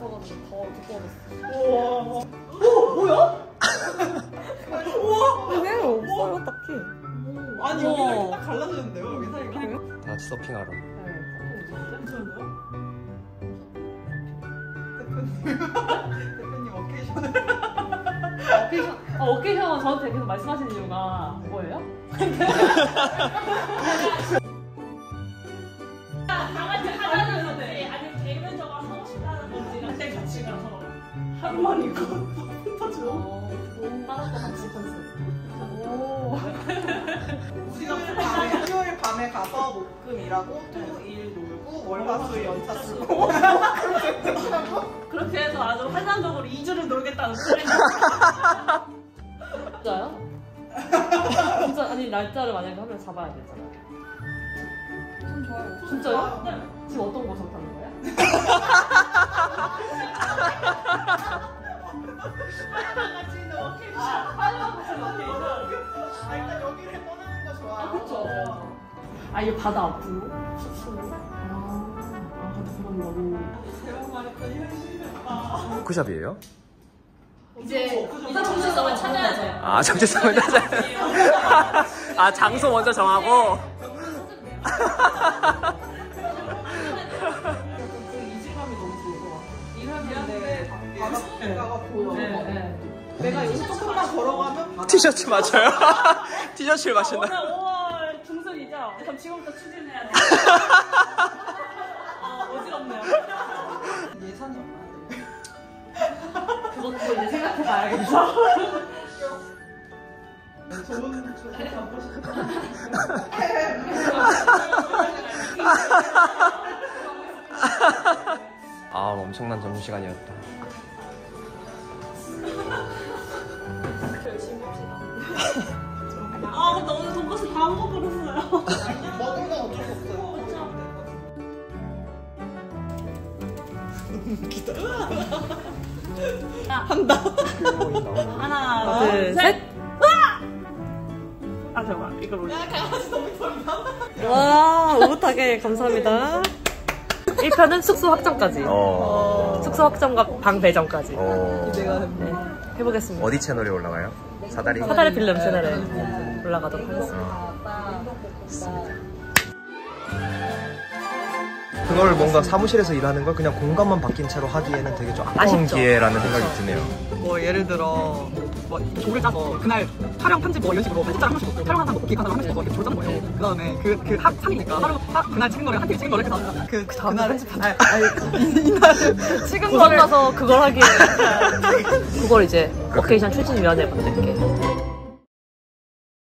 싶어가지고 더 두꺼워졌어. 그게 없어요 딱히. 아니 여기가 이렇게 딱 갈라지는데요? 여기 사이가? 다 같이 서핑하러. 대표님. 어케이션을 어케이션, 어, 어케이션은 저한테 계속 말씀하시는 이유가 뭐예요? 하루만 입고 어, 돈 받았다 같이 컨셉. 오. 수요일 밤에 수요일 밤에 가서 목금 일하고 토일 놀고 월화수일 연차 쓰고 그렇게 해서 아주 환상적으로 2주를 놀겠다는 소리 진짜요? 진짜 아니 날짜를 만약에 한명 잡아야 되잖아요. 좀 좋아요 진짜요? 지금 어떤 거 선택하는 거예요? 아 이거 바다 앞으로? 아, 아 그럼 너무 대형마르크 현실이다 쿠샵이에요? 이제 이제 정체성을 찾아야 돼아 정체성을 찾아야 아 장소 먼저 정하고 그 이질감이 너무 좋을 것 같아. 일하는데 바닷가가 보여 네, 네. 내가 여기 조금만 걸어가면 바다 티셔츠 맞춰요? 티셔츠를 맞춘다. 오늘 5월 중순이죠? 그럼 지금부터 추진해야 돼 아, 어지럽네요 예산이 돼요? 그것도 이제. 좋은 싶다 아 엄청난 점심시간이었다. 먹어버렸어요 먹으면 어쩔 수 없어요 하나 둘, 셋. 아 잠깐만 이걸 올려 와 오붓하게 감사합니다. 1편은 숙소 확정까지. 어. 숙소 확정과 방 배정까지. 어. 네, 해보겠습니다. 어디 채널에 올라가요? 사다리? 사다리 필름 채널에 올라가도록 하겠습니다. 어. 그걸 뭔가 사무실에서 일하는 걸 그냥 공간만 바뀐 채로 하기에는 되게 좀 아까운 아쉽죠. 기회라는 생각이 드네요. 뭐 예를 들어 뭐 조를 짜서 그날 촬영 편집 뭐 이런 식으로 편집자 한 번씩 먹고 촬영하는 거 기획하는 거한 번씩 먹고 이렇게 조를 짜는 거예요. 그 다음에 그그 하 3일이니까 하루 하, 그날 찍은 거를 한끼 찍은 거를 이렇게 나오니까 그 그날 편집하는 이날 찍은 고장 나서 그걸 하기에 그걸 이제 어케이션 추진위원회 분들께